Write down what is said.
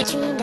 I dream